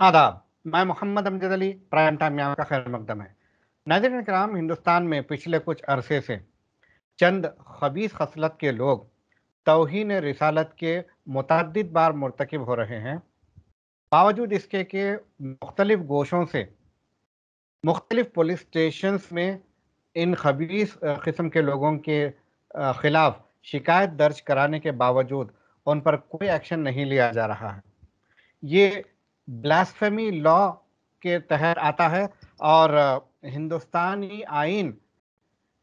आदाब, मैं Mohammad Amjad Ali, prime time यहाँ का खैर मकदम है। नाजरन कराम हिंदुस्तान में पिछले कुछ अरसे से चंद खबीस खसलत के लोग तोहन रिसालत के मुतद बार मरतकब हो रहे हैं। बावजूद इसके कि मुख्तलिफ़ गोशों से, मुख्तलिफ़ पुलिस स्टेशन में इन खबीस किस्म के लोगों के ख़िलाफ़ शिकायत दर्ज कराने के बावजूद उन पर कोई एक्शन नहीं लिया जा रहा है। ये ब्लास्फेमी लॉ के तहत आता है और हिंदुस्तानी आइन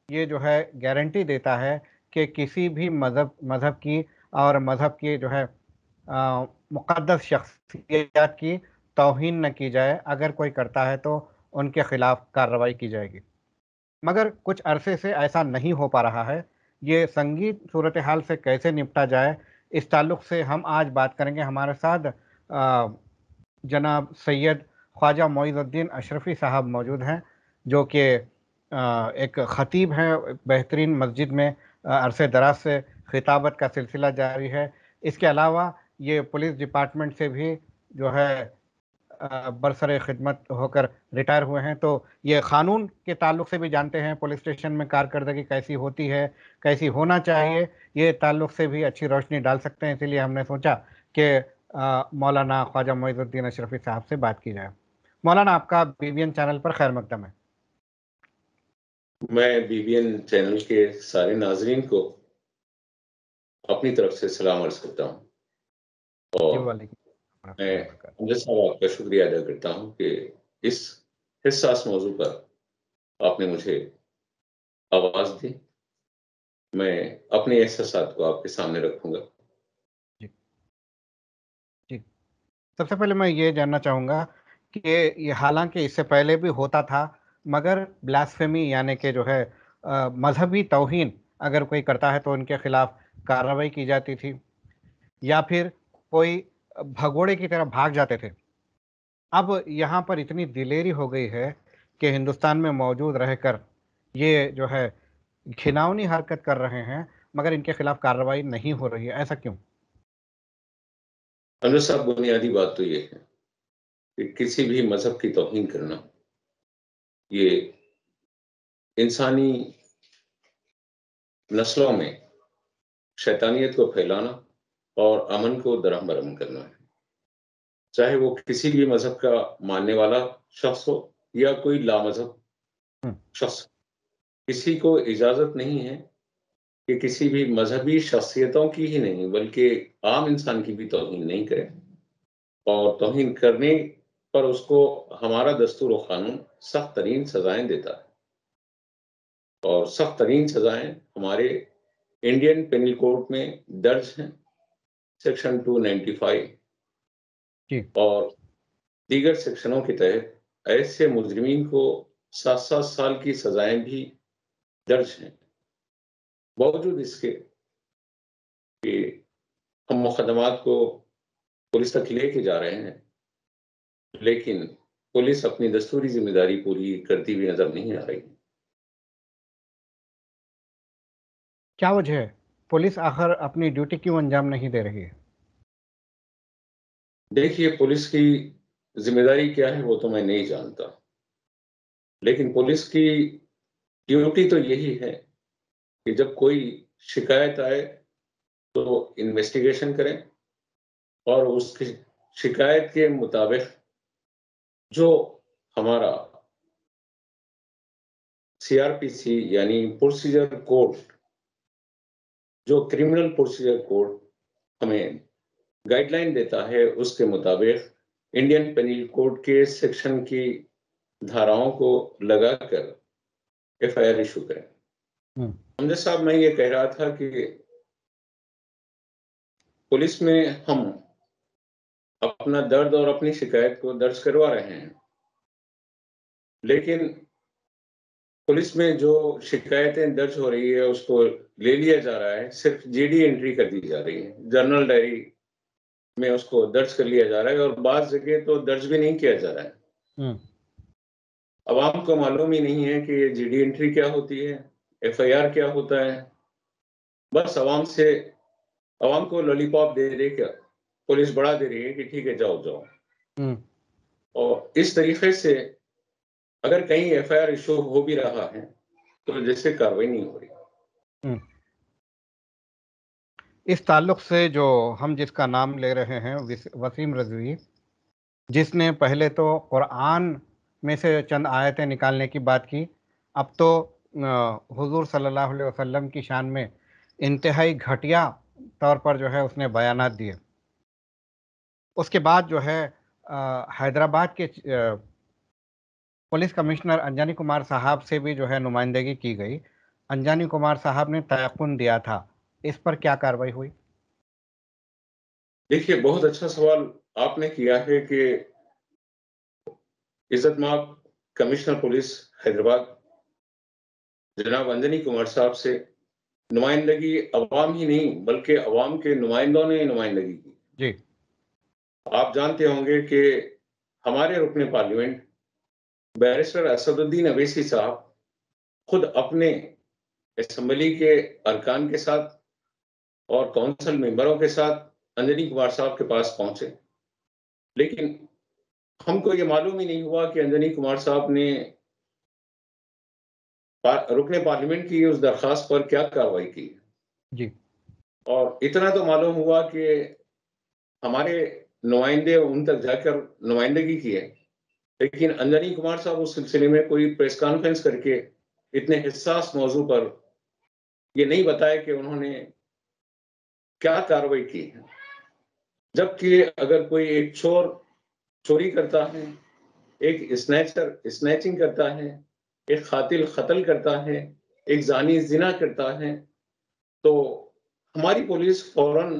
ये जो है गारंटी देता है कि किसी भी मज़हब मज़हब की और मज़हब की जो है मुक़दस शख्सियत की तोहन न की जाए। अगर कोई करता है तो उनके ख़िलाफ़ कार्रवाई की जाएगी। मगर कुछ अरसे से ऐसा नहीं हो पा रहा है। ये संगीत सूरत हाल से कैसे निपटा जाए, इस ताल्लुक़ से हम आज बात करेंगे। हमारे साथ जनाब सैयद ख्वाजा मोइज़ुद्दीन अशरफ़ी साहब मौजूद हैं, जो कि एक ख़तीब हैं बेहतरीन मस्जिद में अरसे दराज से खिताबत का सिलसिला जारी है। इसके अलावा ये पुलिस डिपार्टमेंट से भी जो है बरसर खिदमत होकर रिटायर हुए हैं। तो ये क़ानून के ताल्लुक से भी जानते हैं, पुलिस स्टेशन में कारकर्दगी कैसी होती है, कैसी होना चाहिए, ये ताल्लुक से भी अच्छी रोशनी डाल सकते हैं, इसीलिए हमने सोचा कि मौलाना ख्वाजा मोइजुद्दीन अशरफी साहब से बात की जाए। मौलाना आपका बीबीएन चैनल पर खैर मकदम है। मैं बीबीएन चैनल के सारे नाजरीन को अपनी तरफ़ से सलाम अर्ज़ करता हूँ। और मैं साहब आपका शुक्रिया अदा करता हूँ कि इस हिस्सास मौजू पर आपने मुझे आवाज़ दी। मैं अपने एहसास को आपके सामने रखूँगा। सबसे पहले मैं ये जानना चाहूँगा कि ये हालाँकि इससे पहले भी होता था, मगर ब्लास्फेमी यानी कि जो है मजहबी तोहन अगर कोई करता है तो उनके खिलाफ कार्रवाई की जाती थी, या फिर कोई भगोड़े की तरह भाग जाते थे। अब यहाँ पर इतनी दिलेरी हो गई है कि हिंदुस्तान में मौजूद रहकर ये जो है, घिनौनी हरकत कर रहे हैं, मगर इनके खिलाफ कार्रवाई नहीं हो रही है, ऐसा क्यों? अमर साहब बुनियादी बात तो ये है कि किसी भी मज़हब की तोहिन करना ये इंसानी नस्लों में शैतानियत को फैलाना और अमन को दरम बरम करना है चाहे वो किसी भी मज़हब का मानने वाला शख्स हो या कोई लामजहब हम्म। शख्स किसी को इजाज़त नहीं है कि किसी भी मजहबी शख्सियतों की ही नहीं बल्कि आम इंसान की भी तोहन नहीं करे। और तोहन करने पर उसको हमारा दस्तूर कानून सख्त तरीन सजाएँ देता है। और सख्त तरीन सजाएँ हमारे इंडियन पेनल कोड में दर्ज हैं सेक्शन 295 और दीगर सेक्शनों के तहत ऐसे मुजरमीन को सात सात साल की सजाएँ भी दर्ज हैं। बावजूद इसके कि हम मुकदमात को पुलिस तक लेके जा रहे हैं लेकिन पुलिस अपनी दस्तूरी ज़िम्मेदारी पूरी करती हुई नज़र नहीं आ रही क्या वजह है? पुलिस आखिर अपनी ड्यूटी क्यों अंजाम नहीं दे रही है? देखिए पुलिस की ज़िम्मेदारी क्या है वो तो मैं नहीं जानता लेकिन पुलिस की ड्यूटी तो यही है कि जब कोई शिकायत आए तो इन्वेस्टिगेशन करें और उसकी शिकायत के मुताबिक जो हमारा सीआरपीसी यानी प्रोसीजर कोर्ट जो क्रिमिनल प्रोसीजर कोड हमें गाइडलाइन देता है, उसके मुताबिक इंडियन पेनल कोड के सेक्शन की धाराओं को लगाकर एफ़ आई आर इशू करें। हम्म। साहब मैं ये कह रहा था कि पुलिस में हम अपना दर्द और अपनी शिकायत को दर्ज करवा रहे हैं लेकिन पुलिस में जो शिकायतें दर्ज हो रही है उसको ले लिया जा रहा है सिर्फ़ जीडी एंट्री कर दी जा रही है जर्नल डायरी में उसको दर्ज कर लिया जा रहा है और बात जगह तो दर्ज भी नहीं किया जा रहा है हम्म। अवाम को मालूम ही नहीं है कि ये जीडी एंट्री क्या होती है एफआईआर क्या होता है बस अवाम से अवाम को लॉलीपॉप दे दे क्या पुलिस बढ़ा दे रही है कि ठीक है जाओ जाओ हम्म। और इस तरीके से अगर कहीं एफ़ आई आर इशू हो भी रहा है तो जैसे कार्रवाई नहीं हो रही हम्म। इस ताल्लुक से जो हम जिसका नाम ले रहे हैं वसीम रजवी जिसने पहले तो कुरान में से चंद आयतें निकालने की बात की अब तो हुजूर सल्लल्लाहु अलैहि वसल्लम की शान में इंतहाई घटिया तौर पर जो है उसने बयान दिए। उसके बाद जो है हैदराबाद के पुलिस कमिश्नर अंजनी कुमार साहब से भी जो है नुमाइंदगी की गई। अंजनी कुमार साहब ने तयन दिया था। इस पर क्या कार्रवाई हुई? देखिए, बहुत अच्छा सवाल आपने किया है कि इज़्ज़त माप कमिश्नर पुलिस हैदराबाद जनाब अंजनी कुमार साहब से नुमाइंदगी अवाम ही नहीं बल्कि अवाम के नुमाइंदों ने नुमाइंदगी की। जी। आप जानते होंगे कि हमारे रुकने पार्लियामेंट बैरिस्टर असदुद्दीन अवेसी साहब खुद अपने असम्बली के अरकान के साथ और काउंसिल मेंबरों के साथ अंजनी कुमार साहब के पास पहुँचे। लेकिन हमको ये मालूम ही नहीं हुआ कि अंजनी कुमार साहब ने रुकने पार्लियामेंट की उस दरखास्त पर क्या कार्रवाई की? जी। और इतना तो मालूम हुआ कि हमारे नुमाइंदे उन तक जाकर नुमाइंदगी की है। लेकिन अंजनी कुमार साहब उस सिलसिले में कोई प्रेस कॉन्फ्रेंस करके इतने हिस्सास मौजू पर ये नहीं बताया कि उन्होंने क्या कार्रवाई की है। जबकि अगर कोई एक चोर चोरी करता है एक स्नैचर स्नैचिंग करता है एक खातिल कत्ल करता है एक जानी जिना करता है तो हमारी पुलिस फ़ौरन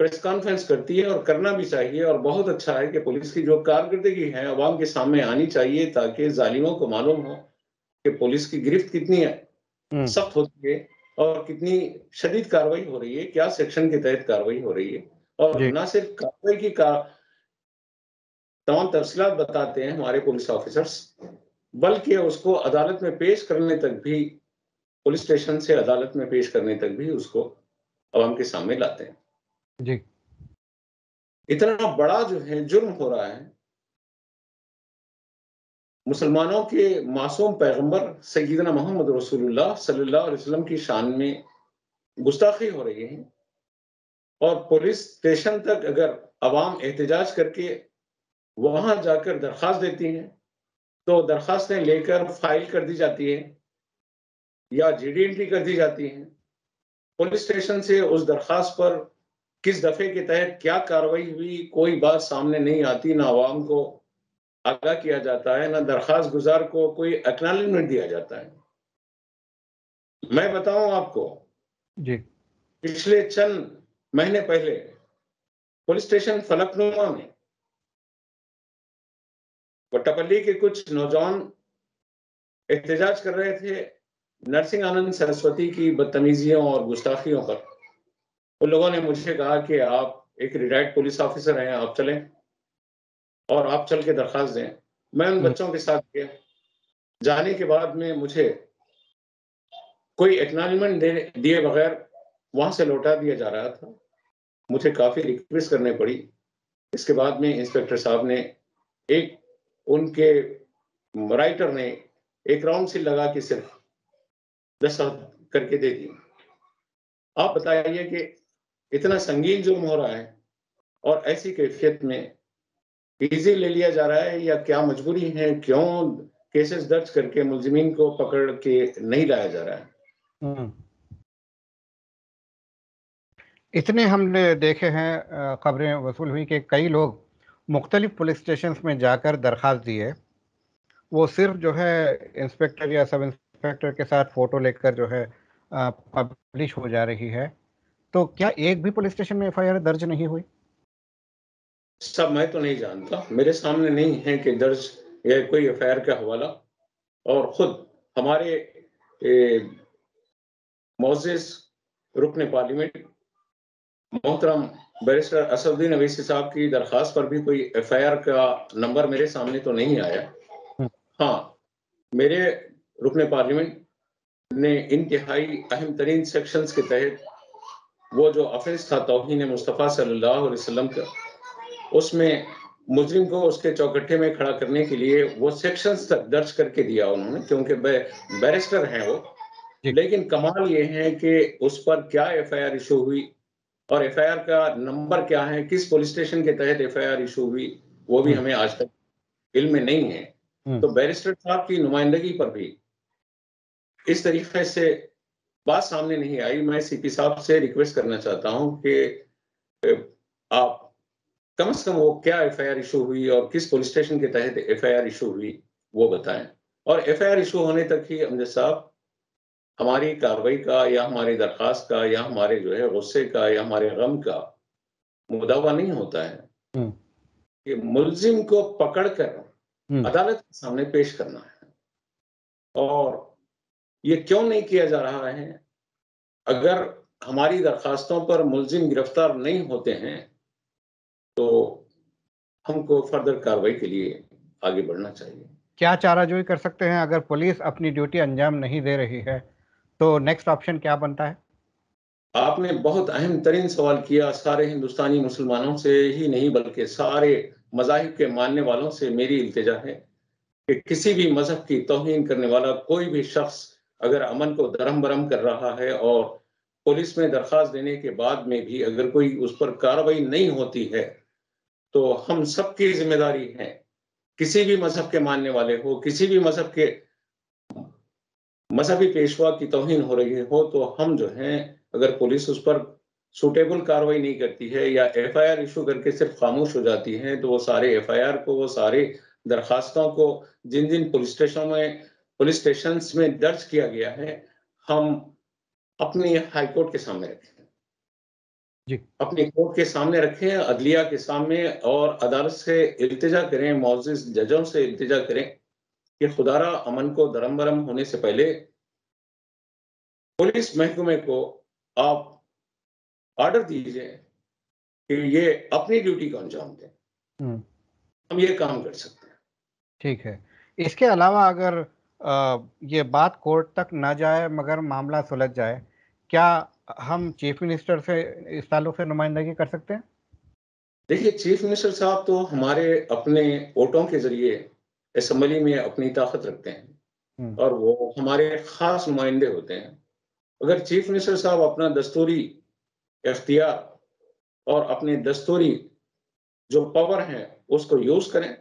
प्रेस कॉन्फ्रेंस करती है और करना भी चाहिए और बहुत अच्छा है कि पुलिस की जो कारकर्दगी है अवाम के सामने आनी चाहिए ताकि जालिमों को मालूम हो कि पुलिस की गिरफ्त कितनी है हम्म। सख्त होती है और कितनी शदीद कार्रवाई हो रही है क्या सेक्शन के तहत कार्रवाई हो रही है। और ना सिर्फ़ कार्रवाई की का तमाम तफसीत बताते हैं हमारे पुलिस ऑफिसर्स बल्कि उसको अदालत में पेश करने तक भी पुलिस स्टेशन से अदालत में पेश करने तक भी उसको अवाम के सामने लाते हैं। जी। इतना बड़ा जो है जुर्म हो रहा है मुसलमानों के मासूम पैगंबर सईदना मोहम्मद रसूलुल्लाह सल्लल्लाहु अलैहि वसल्लम की शान में गुस्ताखी हो रही है और पुलिस स्टेशन तक अगर अवाम एहतजाज करके वहाँ जाकर दरखास्त देती हैं तो दरखास्तें लेकर फ़ाइल कर दी जाती है या जीडी एंट्री कर दी जाती है। पुलिस स्टेशन से उस दरखास्त पर किस दफे के तहत क्या कार्रवाई हुई कोई बात सामने नहीं आती ना आवाम को आगाह किया जाता है ना दरखास्त गुजार को कोई एक्नॉलेजमेंट दिया जाता है। मैं बताऊँ आपको जी। पिछले चंद महीने पहले पुलिस स्टेशन फलकनुमा में वट्टापल्ली के कुछ नौजवान एहतजाज कर रहे थे नरसिंह आनंद सरस्वती की बदतमीजियों और गुस्ताखियों पर। उन लोगों ने मुझे कहा कि आप एक रिटायर्ड पुलिस ऑफिसर हैं आप चलें और आप चल के दरखास्त दें। मैं उन बच्चों के साथ गया। जाने के बाद में मुझे कोई एक्नॉलेजमेंट दिए बगैर वहाँ से लौटा दिया जा रहा था। मुझे काफ़ी रिक्वेस्ट करनी पड़ी। इसके बाद में इंस्पेक्टर साहब ने एक उनके राइटर ने एक राउंड से लगा के सिर्फ़ दस करके दे दी। आप बताइए कि इतना संगीन जुर्म हो रहा है और ऐसी कैफियत में इजी ले लिया जा रहा है या क्या मजबूरी है? क्यों केसेस दर्ज करके मुलजिमीन को पकड़ के नहीं लाया जा रहा है? हम्म। इतने हमने देखे हैं खबरें वसूल हुई कि कई लोग मुख्तलिफ़ पुलिस स्टेशन में जाकर दरख्वास्त दी है। वो सिर्फ़ जो है इंस्पेक्टर या सब इंस्पेक्टर के साथ फ़ोटो लेकर जो है पब्लिश हो जा रही है। तो क्या एक भी पुलिस स्टेशन में एफआईआर दर्ज नहीं हुई? सब मैं तो नहीं जानता। मेरे सामने नहीं है कि दर्ज या कोई एफ़ का हवाला। और खुद हमारे मोजिस रुकने पार्लियामेंट, मोहतरम बैरिस्टर असदुद्दीन अवैसी साहब की दरखास्त पर भी कोई एफआईआर का नंबर मेरे सामने तो नहीं आया। हम्म। हाँ मेरे रुकने पार्लियामेंट ने इंतहाई अहम तरीन सेक्शंस के तहत वो जो ऑफेंस था तोहन मुस्तफ़ा सल्लल्लाहु अलैहि वसल्लम का उसमें मुजरिम को उसके चौकट्टे में खड़ा करने के लिए वो सेक्शंस तक दर्ज करके दिया उन्होंने क्योंकि बैरिस्टर हैं वो। लेकिन कमाल ये है कि उस पर क्या एफ़ आई आर इशू हुई और एफआईआर का नंबर क्या है? किस पुलिस स्टेशन के तहत एफ़ एफआईआर इशू हुई? वो भी हम्म। हमें आज तक इल्म में नहीं है। हम्म। तो बैरिस्टर साहब की नुमाइंदगी पर भी इस तरीके से बात सामने नहीं आई। मैं सीपी साहब से रिक्वेस्ट करना चाहता हूँ कि आप कम से कम वो क्या एफ़ एफआईआर इशू हुई और किस पुलिस स्टेशन के तहत एफ़ एफआईआर इशू हुई वो बताएँ। और एफ़ एफआईआर इशू होने तक ही अमजद साहब हमारी कार्रवाई का या हमारी दरखास्त का या हमारे जो है गुस्से का या हमारे गम का मुदावा नहीं होता है। हम्म। कि मुलजिम को पकड़कर हम्म। अदालत के सामने पेश करना है। और ये क्यों नहीं किया जा रहा है? अगर हमारी दरखास्तों पर मुलजिम गिरफ़्तार नहीं होते हैं तो हमको फर्दर कार्रवाई के लिए आगे बढ़ना चाहिए। क्या चाराजोई कर सकते हैं अगर पुलिस अपनी ड्यूटी अंजाम नहीं दे रही है? तो नेक्स्ट ऑप्शन क्या बनता है? आपने बहुत अहम तरीन सवाल किया, सारे हिंदुस्तानी मुसलमानों से ही नहीं बल्कि सारे मजाहिब के मानने वालों से मेरी इल्तजा है कि किसी भी मज़हब की तोहन करने वाला कोई भी शख्स अगर अमन को दरम बरम कर रहा है और पुलिस में दरखास्त देने के बाद में भी अगर कोई उस पर कार्रवाई नहीं होती है तो हम सबकी ज़िम्मेदारी है, किसी भी मज़हब के मानने वाले हो, किसी भी मज़हब के मजहबी पेशवा की तोहिन हो रही हो तो हम जो है अगर पुलिस उस पर सुटेबल कार्रवाई नहीं करती है या एफआईआर इशू करके सिर्फ़ खामोश हो जाती है तो वो सारे एफआईआर को वो सारे दरखास्तों को जिन जिन पुलिस स्टेशनों में पुलिस स्टेशन में दर्ज किया गया है हम अपने हाईकोर्ट के सामने रखें। जी। अपने कोर्ट के सामने रखें अदलिया के सामने और अदालत से इल्तजा करें मोजिज जजों से इल्तजा करें कि खुदारा अमन को धर्म बरम होने से पहले पुलिस महकमे को आप ऑर्डर दीजिए कि ये अपनी ड्यूटी को अंजाम दें। हम्म। हम ये काम कर सकते हैं। ठीक है। इसके अलावा अगर आ, ये बात कोर्ट तक ना जाए मगर मामला सुलझ जाए क्या हम चीफ मिनिस्टर से इस ताल्लुक से नुमाइंदगी कर सकते हैं? देखिए चीफ मिनिस्टर साहब तो हमारे अपने वोटों के ज़रिए असम्बली में अपनी ताकत रखते हैं। हम्म। और वो हमारे खास नुमाइंदे होते हैं। अगर चीफ मिनिस्टर साहब अपना दस्तूरी इख्तियार और अपने दस्तूरी जो पावर है उसको यूज़ करें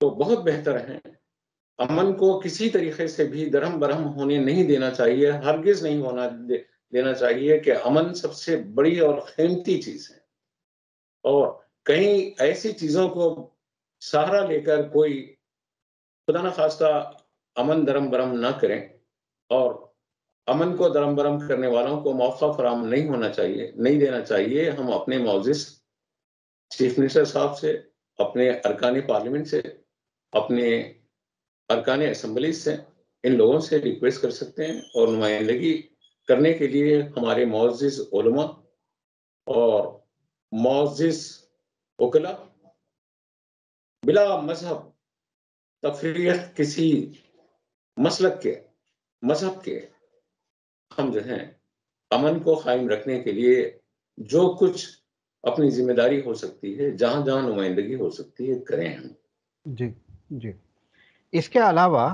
तो बहुत बेहतर है। अमन को किसी तरीके से भी दरम बरहम होने नहीं देना चाहिए हरगिज नहीं होना दे, देना चाहिए कि अमन सबसे बड़ी और कीमती चीज़ है। और कहीं ऐसी चीज़ों को सहारा लेकर कोई खुदा न खास्ता अमन दरम बरम ना करें और अमन को दरम बरम करने वालों को मौका फराम नहीं होना चाहिए, नहीं देना चाहिए। हम अपने मोजिस चीफ मिनिस्टर साहब से, अपने अरकान पार्लियामेंट से, अपने अरकान असम्बली से, इन लोगों से रिक्वेस्ट कर सकते हैं और नुमाइंदगी करने के लिए हमारे मोजिस और मोजिस वकला बिला मज़हब तफरीत किसी मसलक के मज़हब के हम जो हैं अमन को कायम रखने के लिए जो कुछ अपनी ज़िम्मेदारी हो सकती है जहाँ जहाँ नुमाइंदगी हो सकती है करें हम। जी जी। इसके अलावा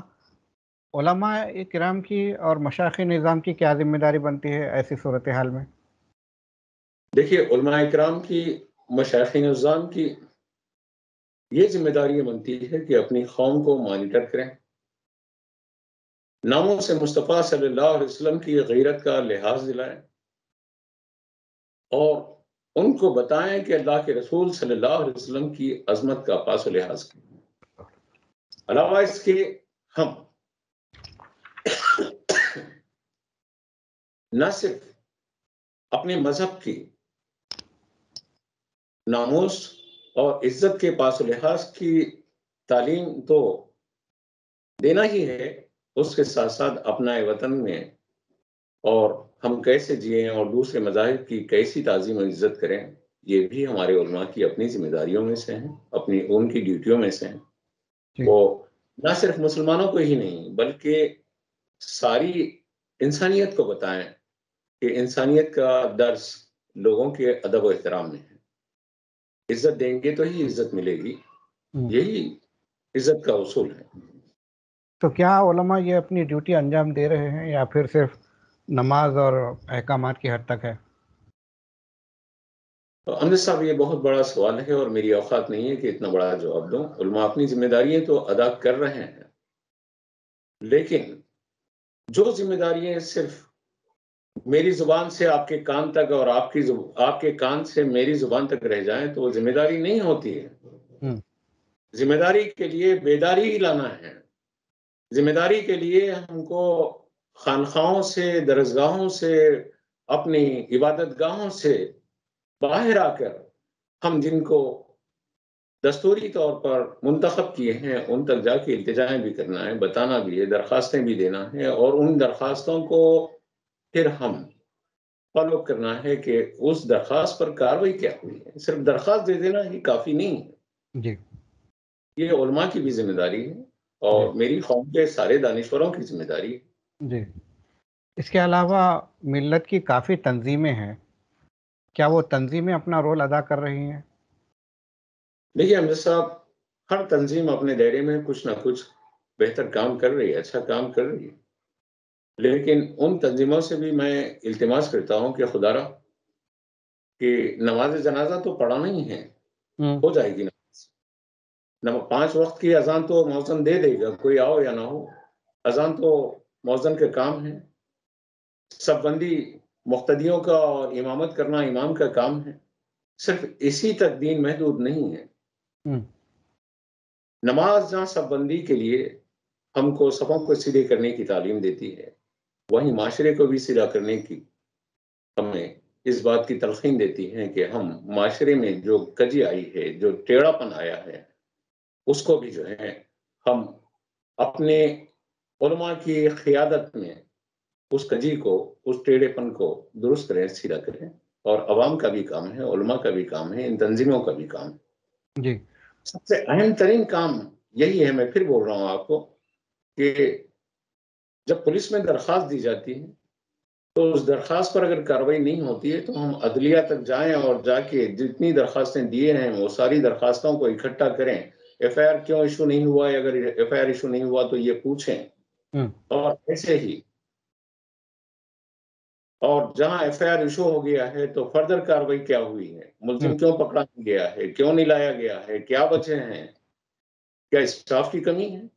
कराम की और मशाक़ी निज़ाम की क्या ज़िम्मेदारी बनती है ऐसी सूरत हाल में? देखिए कराम की मशाक़ी निज़ाम की ये ज़िम्मेदारी बनती है कि अपनी कौम को मॉनिटर करें। नामों से मुस्तफ़ा सल्लल्लाहु अलैहि वसल्लम की गैरत का लिहाज दिलाएँ और उनको बताएँ कि अल्लाह के रसूल सल्लल्लाहु अलैहि वसल्लम की अजमत का पास लिहाज करें। अलावा इसके हम न सिर्फ़ अपने मज़हब की नामोस और इज़्ज़त के पास लिहाज की तालीम तो देना ही है उसके साथ साथ अपनाए वतन में। और हम कैसे जिए और दूसरे मजाहब की कैसी ताज़ीम और इज़्ज़त करें ये भी हमारे उलमा की अपनी जिम्मेदारियों में से हैं अपनी उनकी ड्यूटियों में से हैं। वो ना सिर्फ़ मुसलमानों को ही नहीं बल्कि सारी इंसानियत को बताएँ कि इंसानियत का दर्स लोगों के अदब व एहतराम में है। इज़्ज़त देंगे तो ही इज़्ज़त मिलेगी। हम्म। यही इज़्ज़त का उसूल है। तो क्या उलमा ये अपनी ड्यूटी अंजाम दे रहे हैं या फिर सिर्फ़ नमाज़ और अहकाम की हद तक है? तो अमित साहब ये बहुत बड़ा सवाल है और मेरी औकात नहीं है कि इतना बड़ा जवाब दूँ। उलमा अपनी जिम्मेदारियाँ तो अदा कर रहे हैं। लेकिन जो जिम्मेदारियाँ सिर्फ़ मेरी ज़ुबान से आपके कान तक और आपकी आपके कान से मेरी ज़ुबान तक रह जाए तो वो ज़िम्मेदारी नहीं होती है हम्म। ज़िम्मेदारी के लिए बेदारी ही लाना है ज़िम्मेदारी के लिए हमको खानखाओं से दरसगाहों से अपनी इबादत गाहों से बाहर आकर हम जिनको दस्तूरी तौर पर मुंतखब किए हैं उन तक जाके इल्तजाएँ भी करना है बताना भी है दरख्वास्तें भी देना है और उन दरख्वास्तों को फिर हम फॉलो करना है कि उस दरख्वास्त पर कार्रवाई क्या हुई है? सिर्फ़ दरखास्त दे देना ही काफ़ी नहीं है। जी। ये उलमा की भी ज़िम्मेदारी है और मेरी कौम के सारे दानश्वरों की ज़िम्मेदारी है। जी। इसके अलावा मिलत की काफ़ी तंजीमें हैं। क्या वो तंजीमें अपना रोल अदा कर रही हैं? देखिए अमजद साहब हर तंजीम अपने दायरे में कुछ ना कुछ बेहतर काम कर रही है अच्छा काम कर रही है। लेकिन उन तंजीमों से भी मैं इल्तमास करता हूँ कि खुदारा कि नमाज़ जनाजा तो पढ़ा नहीं है हम्म। हो जाएगी नमाज़। नम पाँच वक्त की अजान तो मौजन दे देगा कोई आओ या ना हो। अजान तो मौजन के काम है। सब बंदी मुख्तियों का और इमामत करना इमाम का काम है। सिर्फ़ इसी तक दीन महदूद नहीं है। हम्म। नमाज़ जहाँ सब बंदी के लिए हमको सबों को सीधे करने की तालीम देती है वहीं माशरे को भी सीधा करने की हमें इस बात की तलखीन देती है कि हम माशरे में जो कजी आई है जो टेढ़ापन आया है उसको भी जो है हम अपने की क़ियादत में उस कजी को उस टेढ़ेपन को दुरुस्त करें सीधा करें। और अवाम का भी काम है उलमा का भी काम है इन तंजीमों का भी काम है। जी। सबसे अहम तरीन काम यही है मैं फिर बोल रहा हूँ आपको कि जब पुलिस में दरख्वास्त दी जाती है तो उस दरख्वास्त पर अगर कार्रवाई नहीं होती है तो हम अदलिया तक जाएँ और जाके जितनी दरख्वास्तें दिए हैं वो सारी दरख्वास्तों को इकट्ठा करें। एफ़ आई आर क्यों इशू नहीं हुआ है? अगर एफ़ आई आर इशू नहीं हुआ तो ये पूछें। हम्म। और ऐसे ही और जहाँ एफ़ आई आर इशू हो गया है तो फर्दर कार्रवाई क्या हुई है? मुलजिम हम्म। क्यों पकड़ा गया है? क्यों नहीं लाया गया है? क्या वजह है? क्या स्टाफ की कमी है?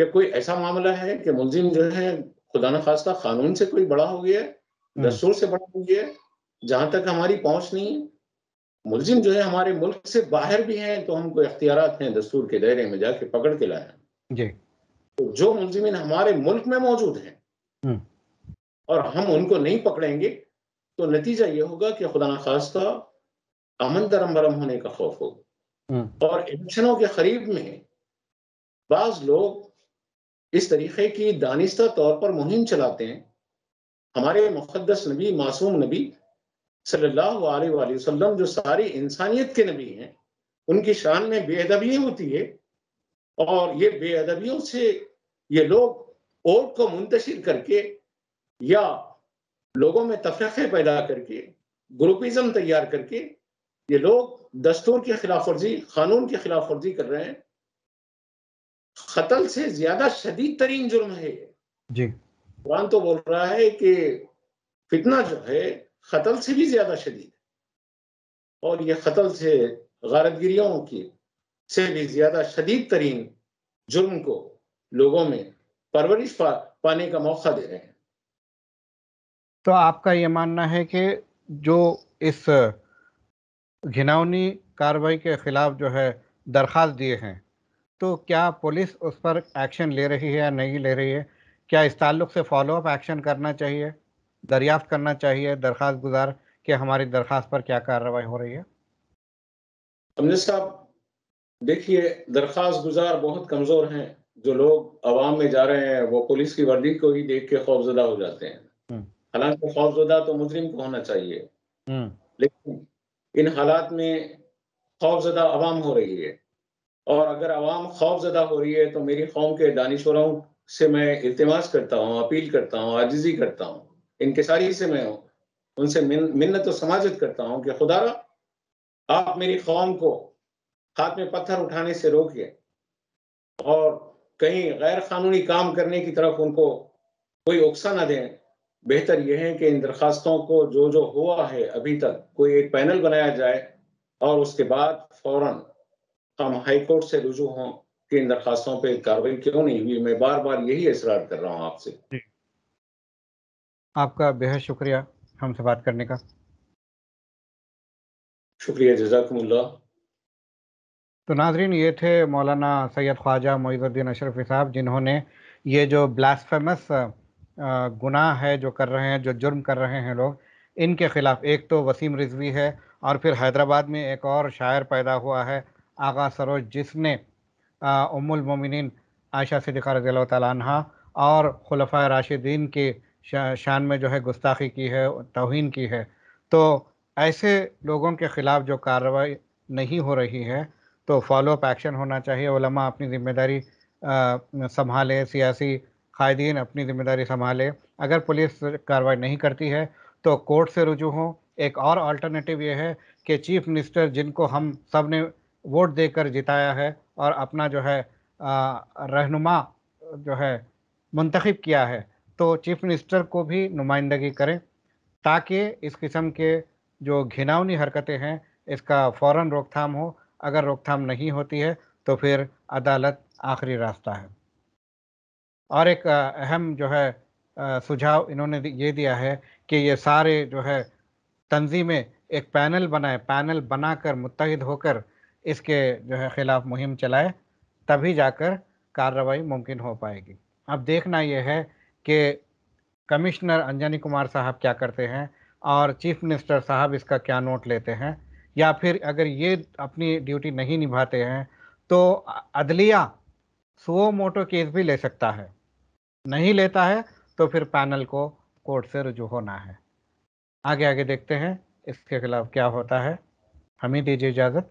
क्या कोई ऐसा मामला है कि मुलजिम जो है खुदा न खास्ता कानून से कोई बड़ा हो गया है हम्म। दस्तूर से बड़ा हो गया है जहाँ तक हमारी पहुँच नहीं है मुलजिम जो है हमारे मुल्क से बाहर भी हैं तो हमको इख्तियार हैं दस्तूर के दायरे में जाके पकड़ के लाए तो जो मुलजिमिन हमारे मुल्क में मौजूद हैं हम्म। और हम उनको नहीं पकड़ेंगे तो नतीजा ये होगा कि खुदा न खास्ता अमन दरम बरम होने का खौफ होगा हम्म। और इलेक्शनों के करीब में बाज लोग इस तरीके की दानिस्ता तौर पर मुहिम चलाते हैं। हमारे मुक़दस नबी, मासूम नबी वसल्लम, जो सारी इंसानियत के नबी हैं, उनकी शान में बेअदबी होती है और ये बेअदबियों से ये लोग वोट को मुंतशिर करके या लोगों में तफरक़े पैदा करके, ग्रुपिज्म तैयार करके ये लोग दस्तूर की खिलाफ वर्जी, कानून की खिलाफ वर्जी कर रहे हैं। कत्ल से ज़्यादा शदीद तरीन जुर्म है जी। कुरान तो बोल रहा है कि फितना जो है कत्ल से भी ज़्यादा शदीद और ये कत्ल से गारतगिरियों की से भी ज़्यादा शदीद तरीन जुर्म को लोगों में परवरिश पा, पाने का मौका दे रहे हैं। तो आपका ये मानना है कि जो इस घिनौनी कार्रवाई के खिलाफ जो है दरख्वास्त दिए हैं तो क्या पुलिस उस पर एक्शन ले रही है या नहीं ले रही है? क्या इस ताल्लुक से फॉलोअप एक्शन करना चाहिए? दरियाफ्त करना चाहिए? दरख्वास्त गुजार कि हमारी दरख्वास्त पर क्या कार्रवाई हो रही है? अमजद साहब देखिए दरख्वास्त गुजार बहुत कमज़ोर हैं। जो लोग अवाम में जा रहे हैं वो पुलिस की वर्दी को ही देख के खौफजदा हो जाते हैं। हम्म। हालाँकि खौफजदा तो मुजरिम को होना चाहिए। हम्म, लेकिन इन हालात में खौफजदा अवाम हो रही है। और अगर आवाम खौफ ज़दा हो रही है तो मेरी कौम के दानिशवरों से मैं इल्तमास करता हूँ, अपील करता हूँ, आजिजी करता हूँ। इनके सारी से मैं हूँ। उनसे मिन्नत तो समाजत करता हूँ कि खुदारा आप मेरी कौम को हाथ में पत्थर उठाने से रोकिए और कहीं गैर कानूनी काम करने की तरफ़ उनको कोई उकसा ना दें। बेहतर यह है कि इन दरखास्तों को जो जो हुआ है अभी तक, कोई एक पैनल बनाया जाए और उसके बाद फ़ौरन हम हाई कोर्ट से रुजू हों कि इन दरखास्तों पर कार्रवाई क्यों नहीं हुई? मैं बार बार यही इसरार कर रहा हूँ आपसे। आपका बेहद शुक्रिया हमसे बात करने का। शुक्रिया जजाकमुल्ला तो नाजरीन ये थे मौलाना सैयद ख्वाजा मोइजुद्दीन अशरफी साहब जिन्होंने ये जो ब्लास्फेमस गुनाह है जो कर रहे हैं जो जुर्म कर रहे हैं लोग इनके ख़िलाफ़ एक तो वसीम रिजवी है और फिर हैदराबाद में एक और शायर पैदा हुआ है आगा सरोज जिसने उमुलमिन आयशा सिद्दीक़ा रज़ी तहा और खुलफ़ा राशिदीन के शान में जो है गुस्ताखी की है, तोहन की है। तो ऐसे लोगों के ख़िलाफ़ जो कार्रवाई नहीं हो रही है तो फॉलोअप एक्शन होना चाहिए। ओलमा अपनी ज़िम्मेदारी संभाले, सियासी कायदीन अपनी ज़िम्मेदारी संभाले। अगर पुलिस कार्रवाई नहीं करती है तो कोर्ट से रुजू हों। एक और अल्टरनेटिव ये है कि चीफ मिनिस्टर जिनको हम सबने वोट देकर जिताया है और अपना जो है रहनुमा जो है, मुंतखब किया है तो चीफ मिनिस्टर को भी नुमाइंदगी करें ताकि इस किस्म के जो घिनौनी हरकतें हैं, इसका फ़ौर रोकथाम हो। अगर रोकथाम नहीं होती है तो फिर अदालत आखिरी रास्ता है। और एक अहम जो है सुझाव इन्होंने ये दिया है कि ये सारे जो है, तंजीमें एक पैनल बनाए, पैनल बनाकर मुतहद होकर इसके जो है ख़िलाफ़ मुहिम चलाए, तभी जाकर कार्रवाई मुमकिन हो पाएगी। अब देखना यह है कि कमिश्नर अंजनी कुमार साहब क्या करते हैं और चीफ मिनिस्टर साहब इसका क्या नोट लेते हैं, या फिर अगर ये अपनी ड्यूटी नहीं निभाते हैं तो अदलिया सो मोटो केस भी ले सकता है। नहीं लेता है तो फिर पैनल को कोर्ट से रुजू होना है। आगे आगे देखते हैं इसके खिलाफ क्या होता है। हमें दीजिए इजाज़त।